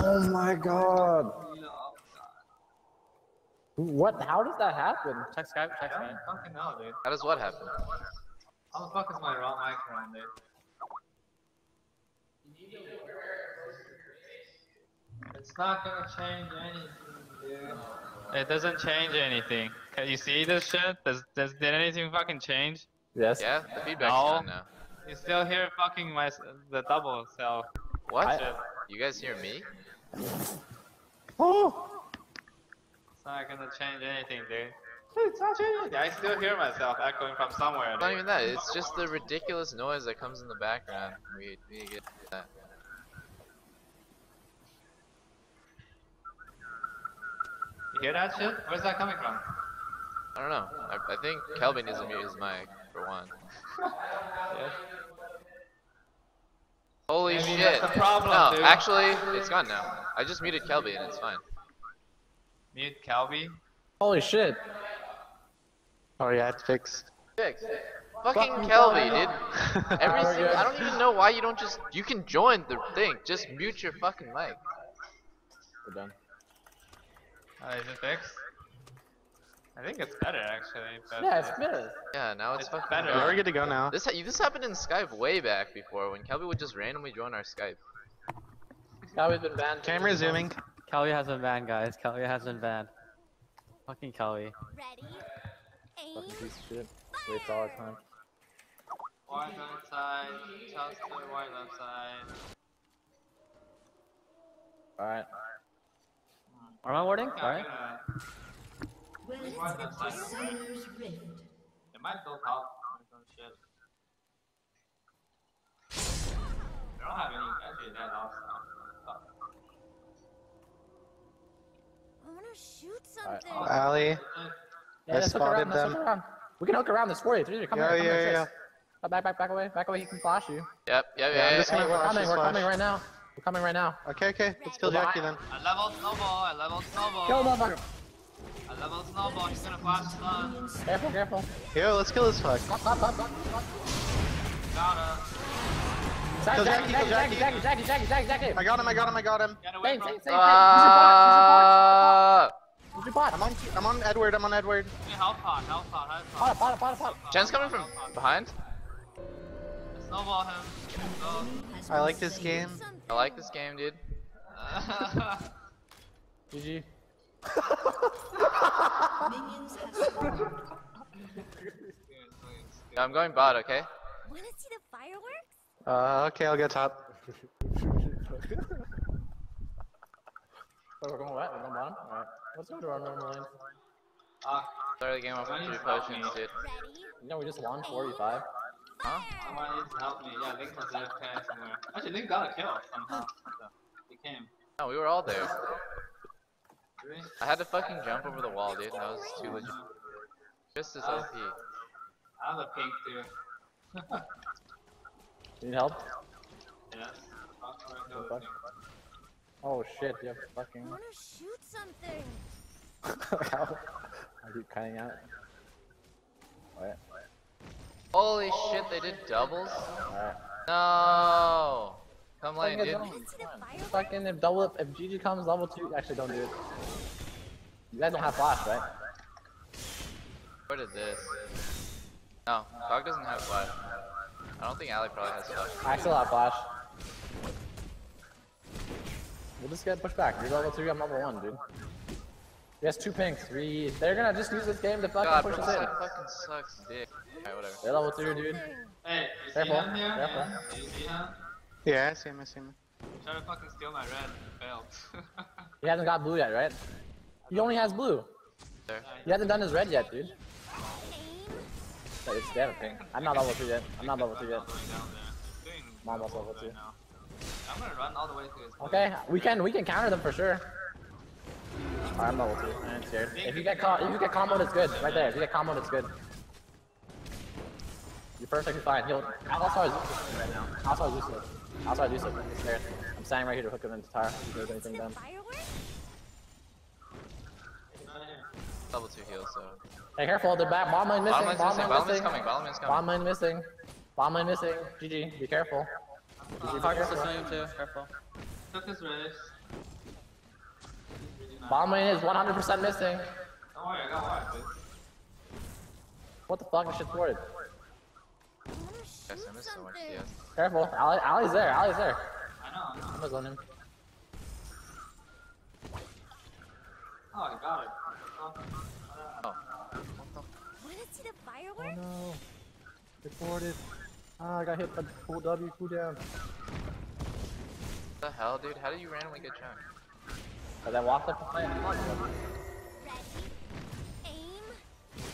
Oh my god. What? How does that happen? Check Skype, check I Skype. don't fucking know, dude. How does what happen? How the fuck is my raw mic on, dude? It's not gonna change anything, dude. It doesn't change anything. Can you see this shit? Does, does did anything fucking change? Yes. Yeah, the feedback's No. gone now. You still hear fucking my the double so. What? I- you guys hear me? Oh. It's not gonna change anything, dude. It's not changing. I still hear myself echoing from somewhere. It's not even that. It's just the ridiculous noise that comes in the background. We, we get that. You hear that shit? Where's that coming from? I don't know. I, I think Kelvin needs to mute his mic for one. Yeah. Holy Maybe shit! that's the problem, no, dude. actually, it's gone now. I just muted Kelby and it's fine. Mute Kelby? Holy shit. Oh yeah, it's fixed. Fixed. Fucking Fucking Kelby, Kelby. dude. Every single. I don't even know why you don't just. You can join the thing. Just mute your fucking mic. We're done. Uh, is it fixed? I think it's better actually. But Yeah, it's uh, good. Yeah, now it's, It's fucking. better. Yeah, we're good to go now. This ha this happened in Skype way back before when Kelby would just randomly join our Skype. Now we've been banned. Camera zooming. Kelly has been banned, guys. Kelly has been banned. Fucking Kelly. Ready? Aim. Fucking piece of shit. Waits all the time. White left side, Chelsea, white left side. Alright. Am I warding? I'm Alright. Gonna- Welcome White left to Rift. It might go top or some shit. They don't have any actually that awesome. Fuck. I wanna shoot Alright. something. Alley. Yeah, I let's hook around, spotted let's hook them. around. We can hook around this for you. Come Yeah, here, come yeah, here, yeah. Oh, back, back, back away, back away. He can flash you. Yep, yep, yeah, Yeah, yeah. I'm just Hey, gonna we're coming, we're flash. coming right now. We're coming right now. Okay, okay. Let's kill Jackie then. I leveled snowball, I leveled snowball. Kill motherfucker. I leveled snowball, he's gonna flash stun. Careful, careful. Yo, let's kill this fuck. Stop, stop, stop, stop, stop. Got her. Jackie, Kill Jackie, Jackie, Jackie, Jackie, Jackie, Jackie, Jackie, Jackie. I got him, I got him, I got him. Get away Same, from same, same, same. Ah! Use your bot. I'm on, I'm on Edward, I'm on Edward. me. Health pot, health pot, health Pot, pot. pot, pot, pot. Jen's coming from behind. Snowball him. Go. Has I like this game. I like this game, dude. GG. Minions have spawned. Yeah, I'm going bot, okay? Wanna see the fireworks? Uh, okay, I'll go top. Oh, we're going what? We're going bottom? Alright. Let's go to our normal lane. Uh, Start the game off with When three potions, dude. Ready? No, we just won 45. Huh? someone needs to help me. Yeah, Link was AFK somewhere. Actually, Link got a kill somehow. So, he came. No, we were all there. Really? I had to fucking jump over the wall, dude. That was too legit. Just as OP. I have a pink too. Need help? yes. Fuck, where do Fuck. it? Oh shit, you have fucking. I wanna shoot something. How are you cutting out? What? Holy shit, they did doubles? Alright. No! Come lane, Fucking dude. don't- Wanna see the fireworks? Fucking if double up, if GG comes level two, actually don't do it. You guys don't have flash, right? Where did this? No, Dog doesn't have flash. I don't think Ali probably has flash. I still have flash. We'll just get pushed back. You're level two, I'm level one, dude. He has two pinks. We they're gonna just use this game to fucking God, push us in. this fucking sucks dick. Alright, whatever. They're level two, dude. Hey, you see Careful, him here? careful. Yeah. Do you see him? Yeah, I see him, I see him. Try to fucking steal my red. Failed. He hasn't got blue yet, right? He only has blue. There. He hasn't done his red yet, dude. But it's they have a pink. I'm not level two yet. I'm not level two yet. All the way down there. Doing I'm almost doubles level two. right now. I'm gonna run all the way to his blue. Okay, we can we can counter them for sure. Alright, I'm level two. I ain't scared. If you get com if you get comboed, it's good. Right there. If you get comboed, it's good. You're perfectly fine. He'll. I'll start Zeus right now. I'll start Zeus. I'll start Zeus. I'm scared. I'm standing right here to hook him into tower. If there's anything the done. fireworks? Right here. Level 2 heal, so. Hey, careful. They're back. Bomb lane missing. Bottom Bomb missing, lane lane's missing. coming, bottom lane's coming. Bomb lane missing. Bomb lane missing. GG. Be careful. Uh, GG, be Target's careful. listening too, careful. Took his race. Bomb lane is 100% missing. Don't worry, I got one, dude. What the fuck? This shit's thwarted. I wanna Yes, shoot I missed so much something. DS. Careful. Ali, Ali's there. Ali's there. I know, I know. I'm gonna zone him. Oh, I got it. Oh, Oh. Wanna see the fireworks? no. It's thwarted. Ah, I got hit by the full W cooldown. What the hell, dude? How do you randomly get chunked? Cause I walked up to play. Fine. Ready, aim,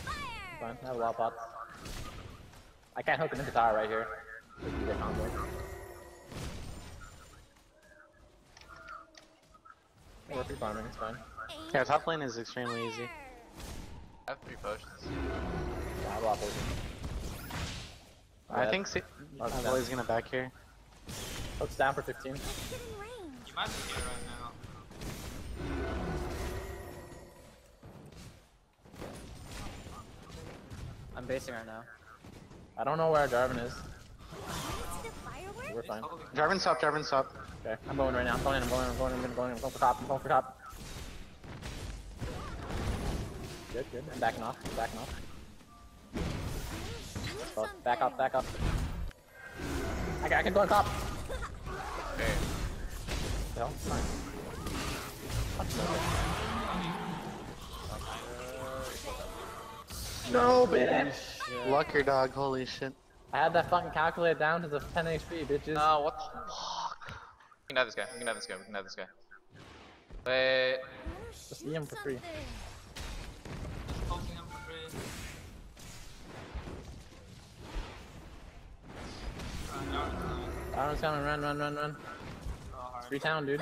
fire! I have a lot of pots. I can't hook an guitar right here. Just do the. We're free farming, it's fine. Yeah, top lane is extremely easy. I have three potions. Yeah, I have a lot of potions. I think si Oh, it's Avoid's gonna back here. Oh, Hook's down for 15. Let's get in range. You might be here right now. I'm basing right now. I don't know where Jarvan is. Wanna see the fireworks? We're fine. Jarvan stop, Jarvan stop. Okay, I'm going right now. I'm going in, I'm going in, I'm going in, I'm going in, I'm going for top, I'm going for top. Good, good. I'm backing off, I'm backing off. Oh, back up, back up. I can, I can go on top. Okay. The hell? Fine. No, bitch. Lucker dog, holy shit. I had that fucking calculator down to the 10 HP, bitches. No, what the fuck? We can have this guy. We can have this guy. We can have this guy. Wait. Wanna Just shoot eat him for free. something. Just posting him for free. No, no, Jarvan's coming, run, run, run, run. no. Free town, dude.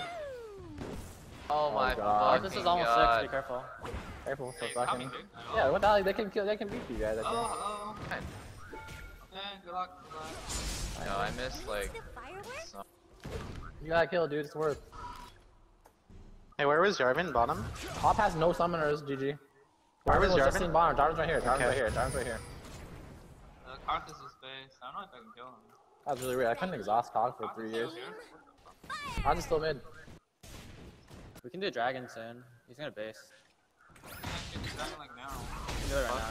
Oh, Oh, my God. fucking This is almost god. six, be careful. Careful for Hey, fucking. coming, dude. Hello? Yeah, what the hell? They can kill, they can beat you guys, I Hello, think. Oh, oh, hello. Fine. Yeah, good luck, good luck. No, I missed like. see the fireworks? some- You gotta kill, dude, it's worth. Hey, where was Jarvan? Bottom? Top has no summoners, GG. Where was Jarvan just Jarvan? seen bottom. Jarvan's right here, Jarvan's Okay. right here, Jarvan's right here. Uh, Karthus is base. I don't know if I can kill him. That's really weird. I couldn't exhaust Kog for three years. Here? I just still mid. We can do dragon soon. He's gonna base. I can do that like now. We can do it right now.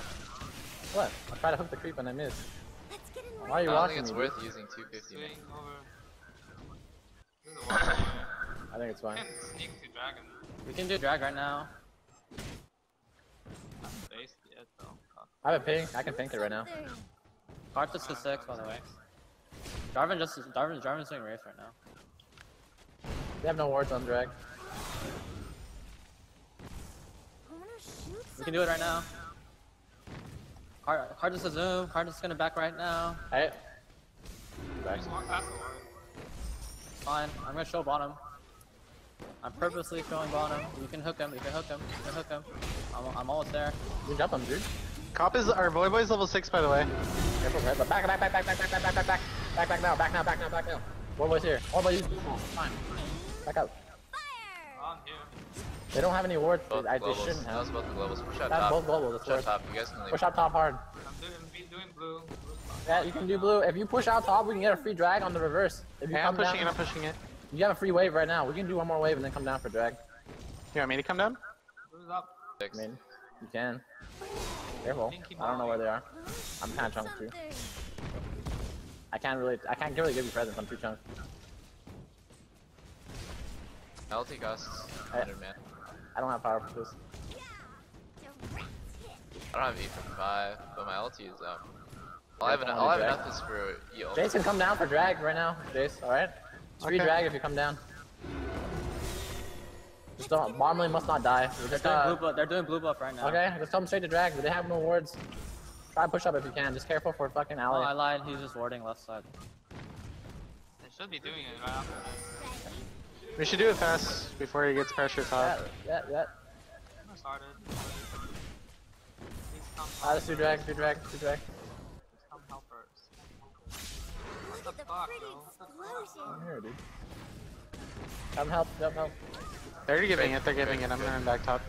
What? I tried to hook the creep and I missed. Let's get in Why are range. I you don't watching think it's me? worth using 250. man. Swing over. This is a wild one. I think it's fine. sneak to dragon. We can do drag right now. I haven't based yet though. I have a ping. I can pink it right now. Something. Karthus to six, by the way. Jarvan just Jarvan Jarvan's doing Wraith right now. They have no wards on drag. I wanna shoot We can do it right now. Card Karthus to zoom. Karthus is gonna back right now. Hey. Back. Just walk past the ward. Fine. I'm gonna show bottom. I'm purposely showing bottom. You can hook him. You can hook him. You can hook him. I'm, I'm almost there. You jump him, dude. Cop is, our Void Boy's level 6 by the way. Careful, careful. Back, back, back, back, back, back, back, back, back, back. Back, back now, back now, back now, back now. One boy's here. One boy's fine. Back out. Fire! On here. They don't have any wards. Both I, they shouldn't That was have. both the globals. Push out That's top. both globals. It's Push out worth. top. You guys can leave. Push out top hard. I'm doing doing blue. Blue. Yeah, you can do blue. If you push out top, we can get a free drag on the reverse. If you Hey, I'm pushing down, it, I'm pushing it. you have a free wave right now. We can do one more wave and then come down for drag. You want me to come down? Blue's up. Six. I mean, you can. Careful. I don't know where they are. I wanna I'm kinda chunked too. I can't really. I can't really give you presents. I'm too chunked. LT costs 100 man. I don't have power for this. Direct. I don't have E for 5, but my LT is up. All I have, Yeah, en- don't all I have enough is for E ult. Jace come down for drag right now. Jace, alright? It's free Okay. drag if you come down. Just don't. Bottom lane must not die. We're They're just doing blue uh, buff. They're doing blue buff right now. Okay, just come straight to drag, but they have no wards. Try push up if you can. Just careful for fucking Oh, I alley. lied. He's just warding left side. They should be doing it right after this. Ready. We should do it fast before he gets pressure top. yeah, yeah. I started. Ah, let's do drag, do drag, do drag. Come help us. Look the fuck, bro? What the fuck? explosion. I'm here, dude. Come help, come help. They're giving it, they're giving it. I'm gonna run back top.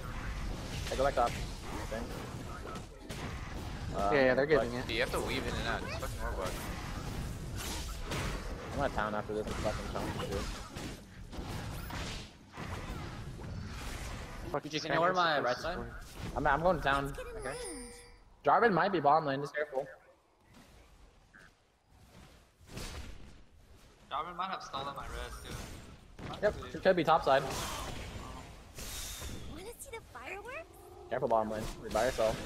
Hey, go back top. Thanks. Uh, Yeah, yeah, they're but giving it. You have to weave in and out. Just fucking more bug. I'm gonna town after this and fucking chunk, dude. Fuck, Did you guy know where my to right side? I'm, I'm going to town. Let's get in Okay. range. Jarvan might be bottom lane, just careful. Jarvan might have stolen my res too. Yep, it could be top side. Wanna see the fireworks? Careful bottom lane. You're by yourself.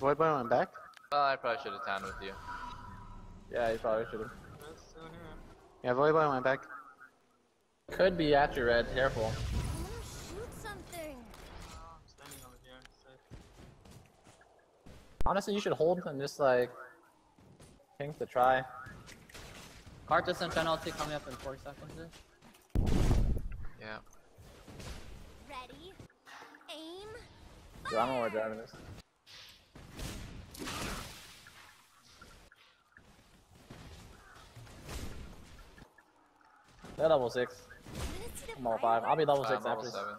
Void boy went back. Well, I probably should have towned with you. Yeah, you probably should have. Res still here. Yeah, void boy went back. Could be at your red, careful. Shoot something. I'm standing over here. Safe. Honestly, you should hold and just like think to try. Karthus and Shen LT coming up in 40 seconds. Eh? Yeah. Ready? Aim. Dude, I don't know where Jarvan is. They're level six. Wanna see the I'm level five. I'll be level six level after this. seven.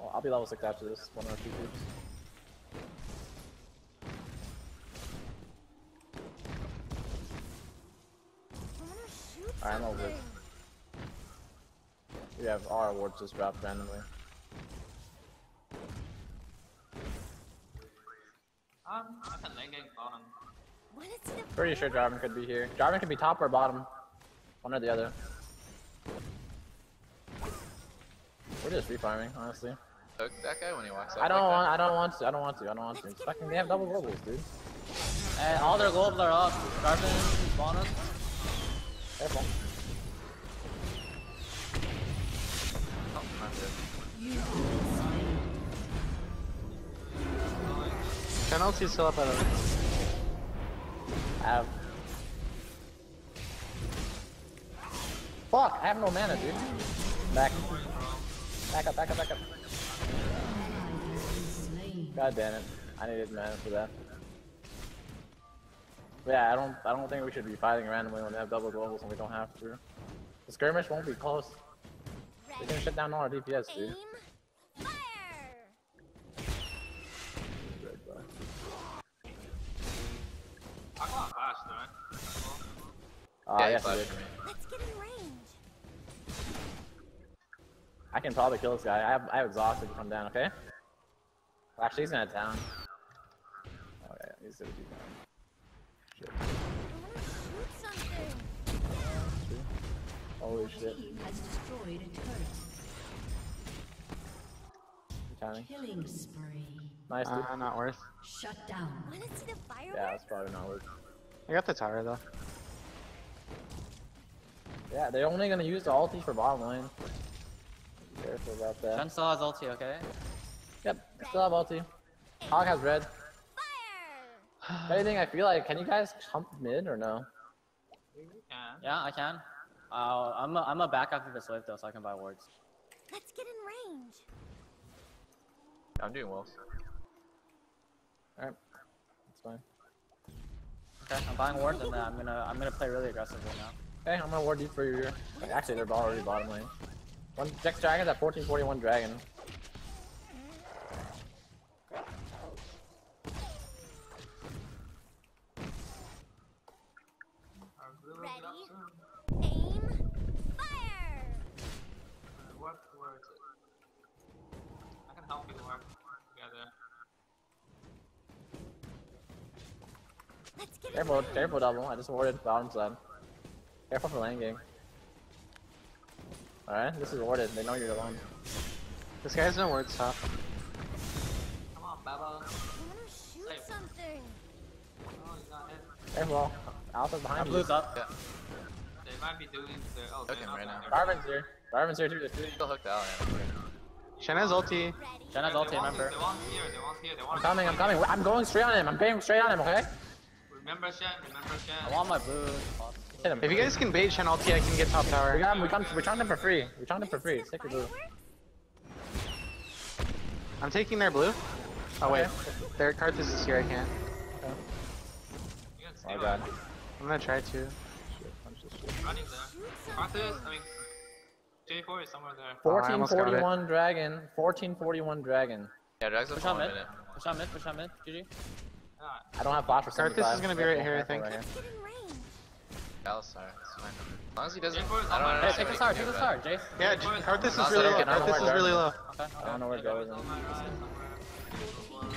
Oh, I'll be level six after this. One or two groups. I wanna Alright, I'm over We have our awards just dropped randomly. Um, I can lane bottom. Wanna see the Pretty sure Jarvan could be here. Jarvan could be top or bottom. One or the other. We're just free farming, honestly. Hook that guy when he walks up. I don't like want. that. I don't want to. I don't want to. I don't want to. It's fucking. They have double globals, dude. And all their globes are up. Jarvan, bottom. Careful. Oh, I'm dead. Penalty's still up by the I have. Fuck! I have no mana, dude. Back. Back up. Back up. Back up. God damn it! I needed mana for that. Yeah, I don't. I don't think we should be fighting randomly when they have double globals and we don't have to. The skirmish won't be close. They ready? can shut down all our DPS, dude. Aim. Fire. I got flash, right? Ah, yeah, yes, you did. Let's get in range. I can probably kill this guy. I have I have exhaust if come down, okay? Actually, he's gonna town. Oh yeah, he's gonna do down. Shit. I wanna. Holy shit. Has destroyed a turret. You? Killing spree. Nice, dude. Uh, not worth. Shut down. Wanna see the fireworks? Yeah, that's probably not worth. I got the tower though. Yeah, they're only gonna use the ulti for bottom lane. Be careful about that. Shen still has ulti, okay? Yep, still have ulti. Hog has red. Fire. Anything, I feel like, can you guys jump mid or no? Can. Yeah, I can. Uh, I'm a, I'm a back after this wave though, so I can buy wards. Let's get in range. I'm doing well. Alright. That's fine. Okay, I'm buying wards and then I'm gonna I'm gonna play really aggressively now. Okay, I'm gonna ward deep for you here. Actually, they're already bottom lane. One Dex Dragon's at 1441 Dragon. Our blue will be up Ready? Aim. Fire. What? Where is it? I can help you work together. Let's get Careful, careful double. I just warded bottom side. Careful for lane game. Alright, this is warded. They know you're alone. This guy's no word stop. Come on, Baba. I wanna shoot Hey. something. Oh, he's not hit. Careful. Alpha's My behind you. blue's up. Yeah. They might be doing the. Oh, Hook they're him not right now. their- Darvin's here. Darvin's here too. There's two. Still hooked out. Shen has ulti. Ready? Shen ulti, remember? They want here. They want here. They want. I'm coming, I'm coming. I'm going straight on him. I'm going straight on him, okay? Remember Shen. Remember Shen. I want my blue. Hit him. If you guys can bait Shen ulti, I can get top tower. We tower. got him. We, come, we charmed him for free. We charmed him for free. see the blue. I'm taking their blue. Oh wait, Okay. their Karthus is here. I can't. You can Oh steal god. I'm gonna try to. Shit, punch this shit. Running there. Shoot I mean, J4 is somewhere there. Oh, I almost got it. 1441 dragon. 1441 dragon. Yeah, Dragon's up Push for on one mid. minute. Push on mid. Push on mid. GG. Yeah. I don't have flash for Karthus 75. is gonna be right here, I think. right Let's get in range. Alistar. As long as he doesn't. Jacob, I don't Hey, Hey, understand take the what star, take can the do star, about Jace. Yeah, J- this is really low. I can- I don't know Karthus is really low. Okay. I don't know where to go with him.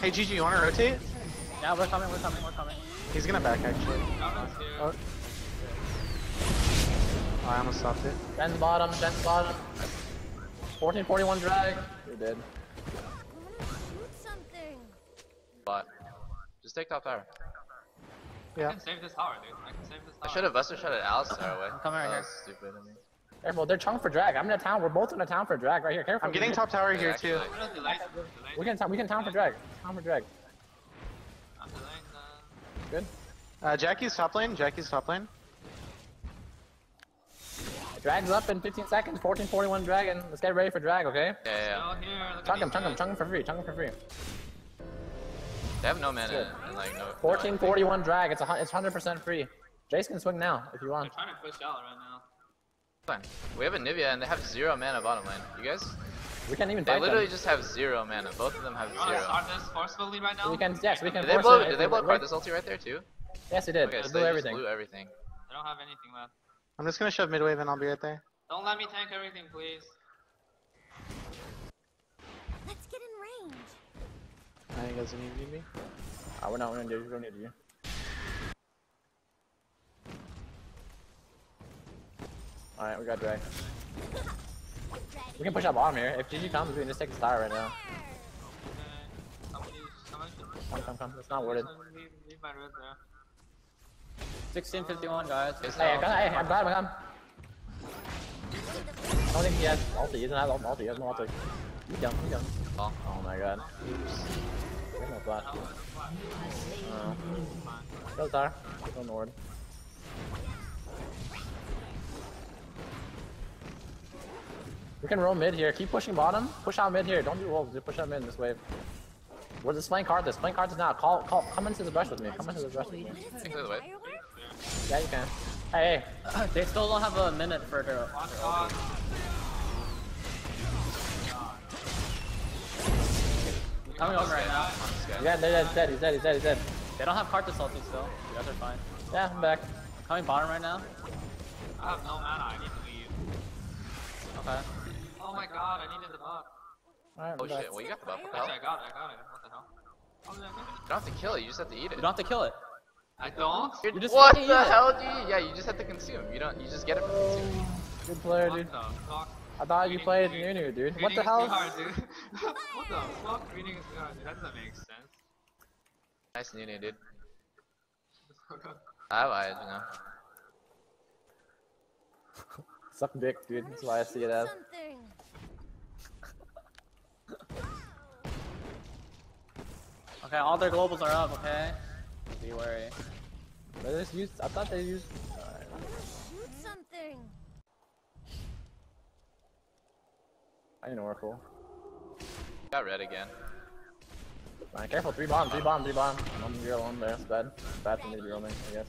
Hey, GG, you wanna rotate? Yeah, we're coming, we're coming, we're coming. He's gonna back actually. Oh. Oh, I almost stopped it. Shen's bottom, Shen's bottom. 1441 drag. You're dead. I wanna shoot something. But just take top tower. I Yeah. can save this tower, dude. I can save this tower. I should have Buster shot at Alistar away. I'm coming right here. was stupid of me. Careful, they're chung for drag. I'm in a town. We're both in a town for drag right here. Careful. I'm getting top tower here too. Actually, I'm gonna delay. delay. We can town. We can town for drag. Town for drag. I'm delaying the. Good. Uh, Jackie's top lane. Jackie's top lane. Drag's up in 15 seconds. 1441 dragon. Let's get ready for drag. Okay. Yeah, yeah, yeah. Still here. Look Chunk him. Chunk him. these Chunk him for free. Chunk him for free. They have no mana and like no. no 1441 drag. It's a it's 100% free. Jace can swing now if you They're want. trying to push out right now. Fine. We have Anivia and they have zero mana bottom lane. You guys? We can't even They fight literally them. just have zero mana. Both of them have You zero. start this forcefully right now? We can. Yes, we can. Did they force blow? it. Did they blow Wait, Karthus ulti right there too? Yes, he did. Okay, They so blew they everything. just blew everything. I don't have anything left. I'm just gonna shove mid wave and I'll be right there. Don't let me tank everything, please. Let's get in range. I think doesn't need me. Oh, we're not. We're not. We don't need you. All right, we got drag. We can push up bottom here. If GG comes, we can just take the star right now. Okay. Somebody, somebody should Come, come, come. It's not worded. Leave, leave my red there. 1651, guys. Hey, I got, hey, I'm glad I come. I don't think he has ulti. He doesn't have ulti. He has no ulti. You dumb. You dumb. Oh. Oh my god. There's no flash. Oh. Go star. Go Nord. We can roll mid here. Keep pushing bottom. Push out mid here. Don't do wolves. Just push out mid this wave. We're just playing card this. Playing cards is now. Call, call. Come into the brush with me. Come into the brush with me. Think the way. Yeah, you can. Hey, hey. They still don't have a minute for her. Watch out. Coming over right now. Yeah, they're dead. He's dead. He's dead. He's dead. He's dead. They don't have Karthus ulti still. You guys are fine. Yeah, I'm back. Coming bottom right now. I have no mana. I need to leave. Okay. Oh my god, I needed oh, the buff. Alright, Oh shit, well you got the buff, what the hell? Actually, I got it. I got it. What the hell? How did I get it? You don't have to kill it, you just have to eat it. You don't have to kill it. I don't? You just what the eat it. hell, dude? Yeah, you just have to consume. You don't. You just get it from consuming. Good player, dude. I thought you Reading- played reading- Nunu, dude. What the hell? too hard, dude. what the fuck? Reading is too hard, dude. That doesn't make sense. Nice Nunu, dude. I have eyes, you know. Suck dick, dude. That's why I see it as. Something. Okay, all their globals are up. Okay. Be wary. But they just used. I thought they used. Alright. I wanna shoot something. I need an Oracle. Got red again. Alright, careful. Three bomb, three bomb, three bomb. I'm you're alone there. It's bad. It's bad for me to be roaming, I guess.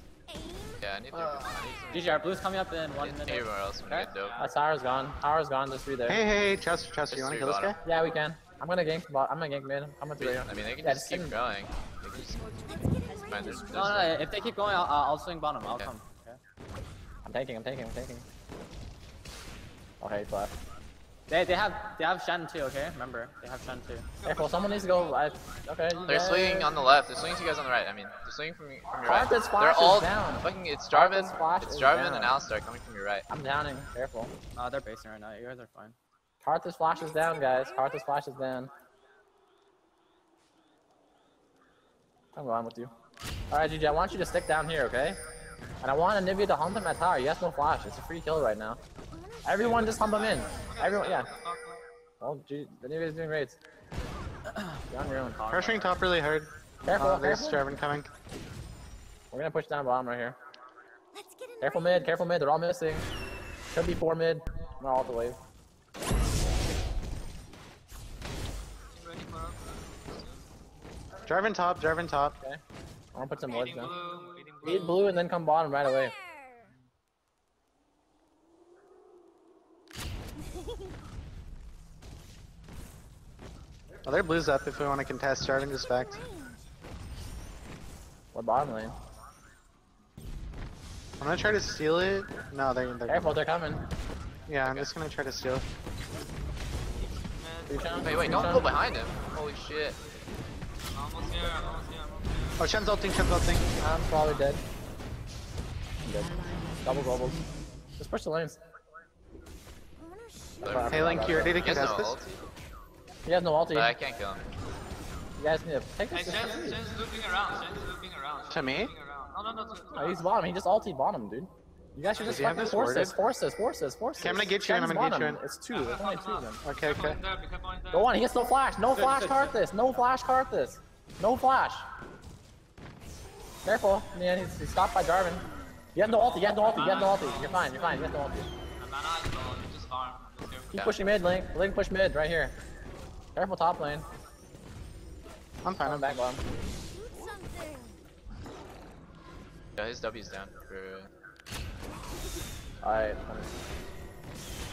Yeah, I need to. I need GG, our blue's coming up in one minute. anywhere else when I get dope. Uh, tower's gone. Tower's gone. Just three there. Hey, hey, hey, Chauster, Chauster, you wanna three kill this guy? Yeah, we can. I'm gonna gank bot. I'm gonna gank mid. I'm gonna do it. I mean, they can Yeah, just just keep going. They can just, Let's get in man, range. there's, there's No, no, no, if they keep going, I'll, I'll I'll swing bottom. I'll Okay. come. Okay. I'm taking. I'm taking. I'm taking. Okay, flash. They they have they have Shen too. Okay, remember they have Shen too. Careful. Someone needs to go. I, okay. They're guys- swinging on the left. They're swinging to you guys on the right. I mean, they're swinging from, y- from your right. Carpet splash They're is all down. fucking. It's Jarvan. Carpet splash It's Jarvan and Alistar coming from your right. I'm downing. Careful. Uh, they're basing right now. You guys are fine. Karthus flashes down, guys. Karthus flashes down. I'm going with you. Alright, GG, I want you to stick down here, okay? And I want Anivia to hump him at tower. He has no flash. It's a free kill right now. Everyone just hump him in. Everyone, yeah. Well, G Anivia's doing raids. You're on your own. Pressuring top really hard. Careful, Uh, there's careful. Jarvan coming. We're gonna push down bottom right here. Let's get Careful range. mid, careful mid. They're all missing. Could be four mid. Not all the wave. Jarvan top, driving top. Okay. I wanna put some wards down. blue, feeding blue. Feed blue and then come bottom right away. Oh, their blue's up if we want to contest. Jarvan just backed. Range. What bottom lane? I'm gonna try to steal it. No, they're, they're Careful, they're coming. yeah. I'm just gonna try to steal. it. Wait, wait, don't on. go behind him. Holy shit. Almost here, almost here, almost here. Oh, Shen's ulting, Shen's ulting. I'm probably dead. I'm dead. Double globals. Just push the lanes. I wanna shoot. That's fine, Hey, Link, you fine. ready to He has no contest this? He has no ulti. but I can't kill him. You guys need to take Hey. Shen's, Shen's looping around, Shen's looping around. To me? Shen's looping around. No, no, no, Oh, he's bottom. He just ulted bottom, dude. You guys should just fucking this force this, force this, force this, force this. Okay, I'm gonna get you in, I'm gonna get you in. It's two. There's only two of them. Okay, okay. in there, be careful in there. Go on. He gets no flash. No flash. Cart this. No flash. Cart this. No flash. Careful. Man, he's, he's stopped by Jarvan. You have no ulti. You have no ulti. You have no ulti. You're fine. You're fine. You have no ulti. I'm not on the just farm. Just. Keep Yeah. pushing mid, Link. Link, push mid right here. Careful top lane. I'm fine. Coming I'm back bottom. Shoot something. Yeah, his W's down. For... Alright.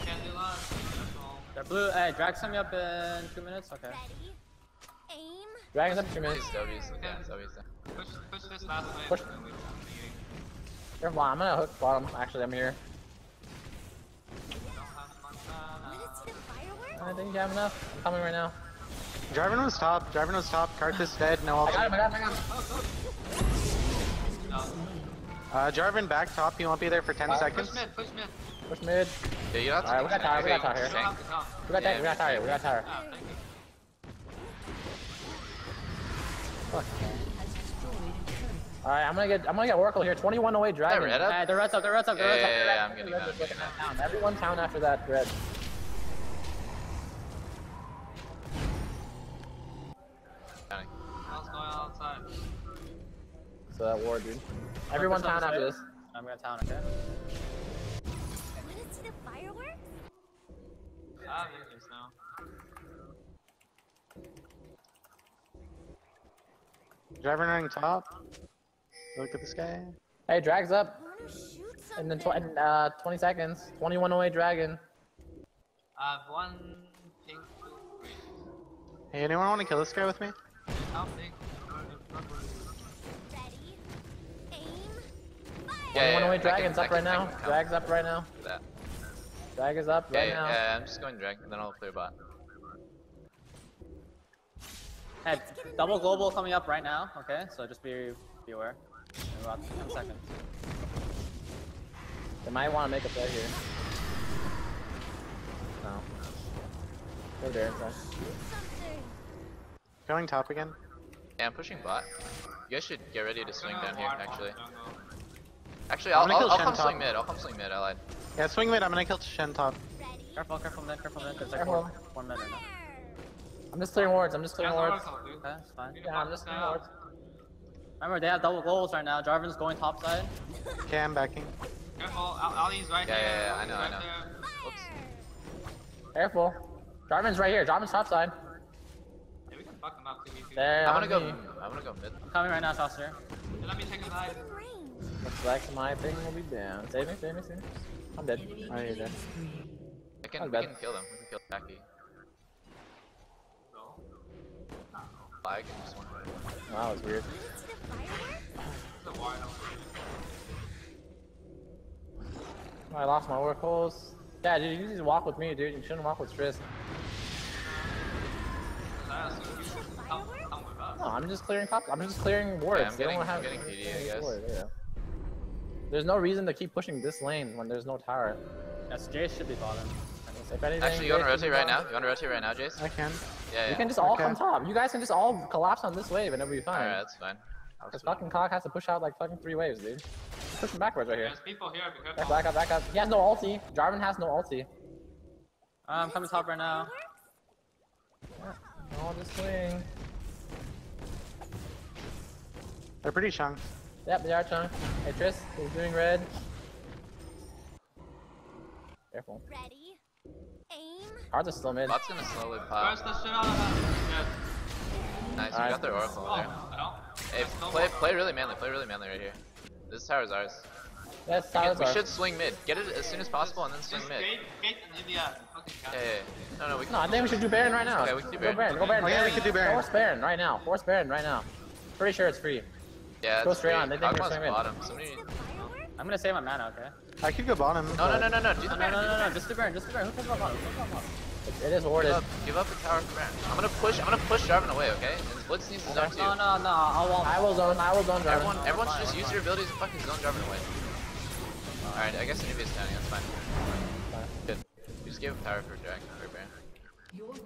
Can't do that. That's. They're blue. Hey, drag some up in two minutes. Okay. Ready. Aim. Dragon's up two minutes. His W's, yeah, his W's. Push, push this last wave. Push. and then we- Careful. I'm gonna hook bottom. Actually, I'm here. we don't have much Wanna mana. see the fireworks? I think you have enough. I'm coming right now. Jarvan was top. Jarvan was top. Karthus dead. No I got him. I got him. I got him. Uh, Jarvan back top. He won't be there for 10 Push seconds. mid, push mid. Push mid. Yeah, you don't have to Alright, we got tower. We got tower here. don't have. We got Yeah. We got tower. We got tower. Ah, thank you. Alright, I'm gonna get. I'm gonna get Oracle here. 21 away Dragon. red up? Hey, the red's up. The red's up. The Yeah, red's up. yeah, the yeah, red's I'm getting Red that, is I'm getting at that. town. Everyone town after that red. What's going on outside? So that war, dude. Everyone Push on town after this. I'm gonna town. Okay. Wanna see the fireworks? I have Invis now. Jarvan running top. Look at this guy. Hey, Drag's up. Wanna And then tw- in, uh, 20 seconds. 21 away Dragon. I have one pink, two green. Hey, anyone want to kill this guy with me? How pink? Ready. Aim. Yeah, Fire. yeah, 21 away I can- Dragon's up can- right I now. can count Drag's up right now. That. Drag is up Yeah, right yeah, now. yeah, I'm just going drag, and then I'll clear bot. Hey, double global coming up right now. Okay, so just be be aware. In about 10 seconds. They might want to make a play here. No. Go there inside. Going top again. Yeah, I'm pushing bot. You guys should get ready to swing down here, actually. Actually, I'm I'll, gonna I'll, kill I'll Shen come top. swing mid. I'll come swing mid. I lied. Yeah, swing mid. I'm gonna kill Shen top. Ready. Careful, careful mid, careful mid. There's like one, one mid right now. Fire. I'm just clearing wards. I'm just clearing wards. Okay, it's fine. Yeah, I'm just clearing wards. Remember, they have double globals right now. Jarvan's going top side. Okay, I'm backing. Careful, Ali's right Yeah, there. yeah, yeah, I Ali's know, I know. there. Fire. Careful. Jarvan's right here. Jarvan's top side. Yeah, we can fuck him up too. if you- There. I'm gonna go. me. I'm gonna go mid. I'm coming right now, Saucer. Hey, Let me take a dive. In. Looks like my thing will be down. Save me, save me, save me. I'm dead. Enemy Oh, you're dead. I can. Not We can kill them. We can kill Jackie. Flag. Just one. Oh, that was weird. Wanna see the fireworks? It's a wide open. I lost my workhorse. Yeah, dude, you need to walk with me, dude. You shouldn't walk with Triss. That's- you should Come, come with us. No, I'm just clearing cop. I'm just clearing wards. I'm they getting- don't I'm getting PD, I guess. ward, yeah. There's no reason to keep pushing this lane when there's no tower. SJ should be bottom. If anything, Actually, you wanna rotate right now? You wanna rotate right now, Jace? I can. Yeah. You can just all Okay. come top. You guys can just all collapse on this wave and it'll be fine. Alright, that's fine. I'll Because fucking Cock has to push out like fucking three waves, dude. He's pushing backwards right here. There's people here, be Back, careful. back up, back up. He has no ulti. Jarvan has no ulti. I'm coming top right now. Oh, just swing. They're pretty strong. Yep, they are chunk. Hey, Triss, he's doing red. Careful. Ready. Aim. Cards are still mid. Bot's gonna slowly pop. Burst the shit out of him. Nice, we Alright. got their oracle Yeah. there. Oh, I don't. Hey, There's play, play really manly. Play really manly right here. This tower's ours. That's We, towers we should swing mid. Get it as soon as possible and then swing Just mid. gate, gate and India. Uh, yeah, yeah, yeah. No, no, we can. No, I think we should do Baron right now. Okay, we can do Go Baron. Baron. Go Baron. Oh, yeah, we could do Baron. Force Baron right now. Force Baron right now. Pretty sure it's free. Yeah, Go it's straight free. on, they think we're Ogma's swing mid. bottom. Somebody. see the oh. fireworks? I'm gonna save my mana, okay? I could go bottom. No, no, no, no, no. Do No, the no, Baron. no, do no, no, just the Baron, just the Baron. Who cares about bottom? Who cares about bottom? It, it is Give up, give up the tower for Baron. I'm gonna push. I'm gonna push Jarvan away, okay? And Blitz needs to zone too. No, no, no, I'll wall. I will zone. I will zone. Jarvan. Everyone, everyone fine, should just use fine. your abilities and fucking zone Jarvan away. Alright, I guess Anubis standing. That's fine. Good. We just gave him tower for Dragon for Baron.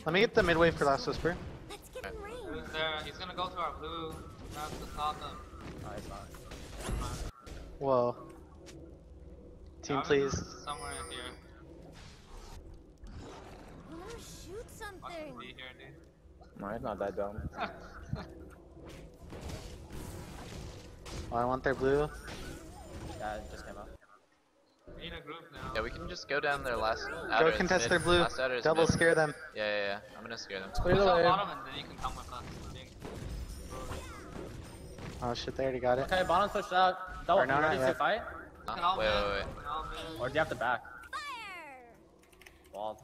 Let me get the mid wave for last whisper. Let's get in range. Who's there? He's gonna go to our blue. That's the top them. No, oh, he's not. Whoa. Team, Jarvan please. is Somewhere in here. I wanna shoot Fucking something. be here, dude. No, he's not that dumb. Oh, I want their blue. Yeah, it just came out. We need a group now. Yeah, we can just go down their last. Go outer contest mid. their blue. Last Double mid. scare them. Yeah, yeah, yeah. I'm gonna scare them. Clear Push the out wave. bottom and then you can come with us. Oh shit, they already got it. Okay, bottom's pushed out. Double, Or no, you not ready to fight? We can Huh? all Wait, wait, wait. We can all mid. Or do you have to back? Fire! Walled.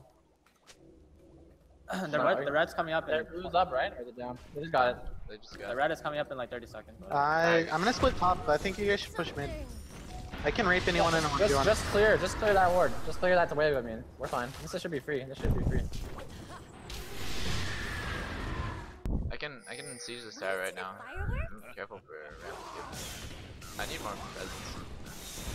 the, No, red, are the red's coming up. They're blues up, right? Or is it down? They just got it. They just got the got. red is coming up in like 30 seconds. I, I'm gonna split top, but I think you guys should push mid. I can rape anyone in one Just, you want. just clear. Just clear that ward. Just clear that wave. I mean, we're fine. This should be free. This should be free. I can, I can siege this tower right now. Fireworks? I'm careful for ramp too. I need more presence.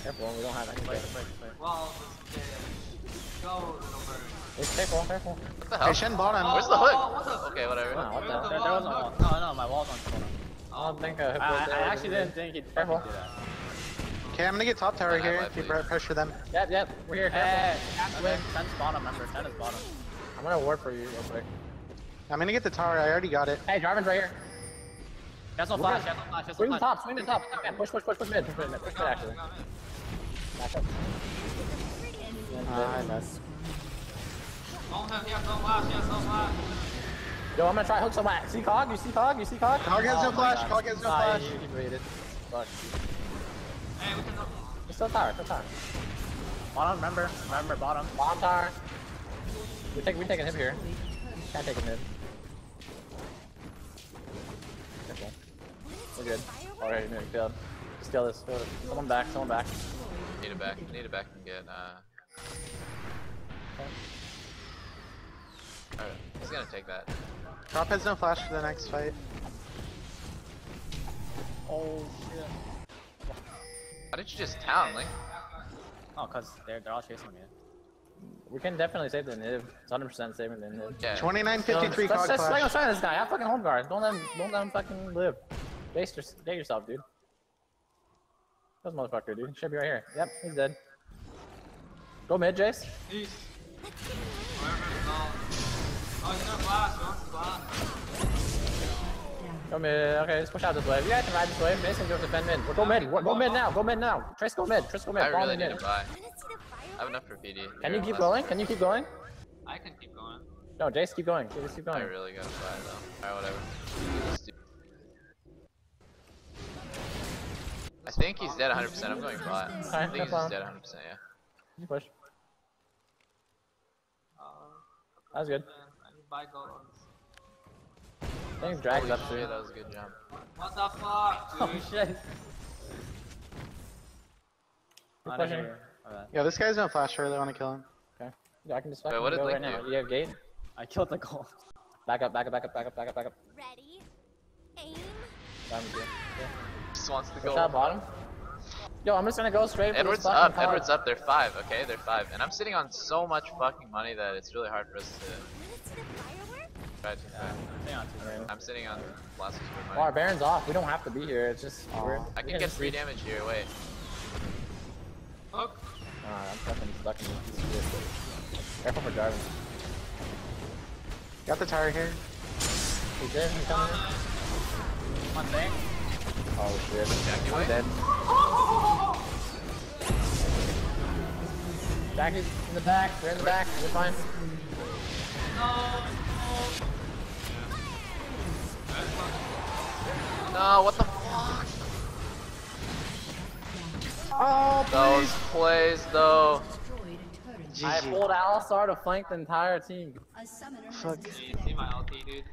Careful. We don't have any. Wait, wait, wait. Well, just uh, go, little bird. Just careful. Careful. What the hell? Hey, Shen bottom. Where's the Oh, hook? oh, what the- Okay, whatever. Wow, what the? There, there was a wall. No, no, my wall's on shoulder. I don't think uh, I, I, I actually didn't think he'd fucking Careful. do that. Okay, I'm gonna get top tower here have if you life pressure them. Yep, yep. We're here. Hey, Careful. okay, Ten's bottom, remember, Ten is bottom. I'm gonna ward for you real quick. I'm gonna get the tower. I already got it. Hey, Jarvan's right here. He has no flash, good. he has no flash, he has no Swing the top. Swing the top. Yeah, push, push, push, push mid. Push mid. Push mid. Actually. Back up. I missed. Don't have, he no flash, he no flash. Yo, I'm gonna try hook somebody. See Kog? You see Kog? You see Kog? Kog has no flash, God. Kog has no Ah, flash. He, he waited. Fuck. Hey, we can. It's still tower. Still tower. Bottom, remember, remember, bottom. Bomb tower. We take we taking him here. Can't take him mid. Careful. We're good. Alright, no, failed. Steal this. Steal this. Someone back. Someone back. Need it back. Need it back and get. Uh. Alright, he's gonna take that. Top has no flash for the next fight. Oh shit. How did you just town, Link? Oh, cause they're, they're all chasing me. We can definitely save the nib. It's 100% saving the nib. Yeah. 2953 let's cog just swing flash. on this guy. Have fucking home guard. Don't let him. Don't let him fucking live. Base your, date yourself, dude. This motherfucker, dude. Should be right here. Yep, he's dead. Go mid, Jace. Peace. Wherever. Oh, he's gonna flash, he wants to. Go mid. Okay, let's push out this wave. You guys can ride this wave. Mason goes defend mid. Go mid. Go mid now. Go mid now. Trace go mid. Trace go mid. I really me need mid. to buy. Wanna see the I have enough for PD. Can you keep going? Can you keep going? I can keep going. No, Jace, keep going. Jace, keep I going. really gotta buy though. Alright, whatever. I think he's dead 100%. I'm going bot. I think he's just dead 100%, yeah. You push. Uh, That was good. I need buy gold. Things drags Holy up shit, too. that was a good jump. What the fuck, Oh shit. Keep Out of pushing. here. Alright. Yeah, this guy's no flash. I really want to kill him. Okay. Yeah, I can just Wait, what did go Link right now. You have gate. I killed the goal. Back up, back up, back up, back up, back up, back up. Ready? Aim. Down with you. Just wants to Push go. out bottom. Yo, I'm just gonna go straight for Edward's this up, cog. Edward's up, they're five, okay? They're five. And I'm sitting on so much fucking money that it's really hard for us to Wanna see try to Hang on, two Alright. I'm sitting on lots of good Oh, our money. Baron's off. We don't have to be here. It's just we're. I can can get free damage here, wait. Hook. Alright, I'm fucking stuck in this piece of shit. Careful for Jarvan. Got the tower here. He's there. He's coming in. One thing. Oh shit. Jackie I'm White? dead. Jackie's in the back. We're in the back. We're fine. No, what the fuck? Oh, Those plays though. destroyed a turret. I pulled Alistar to flank the entire team. A Fuck. disconnected. You see my LT, dude?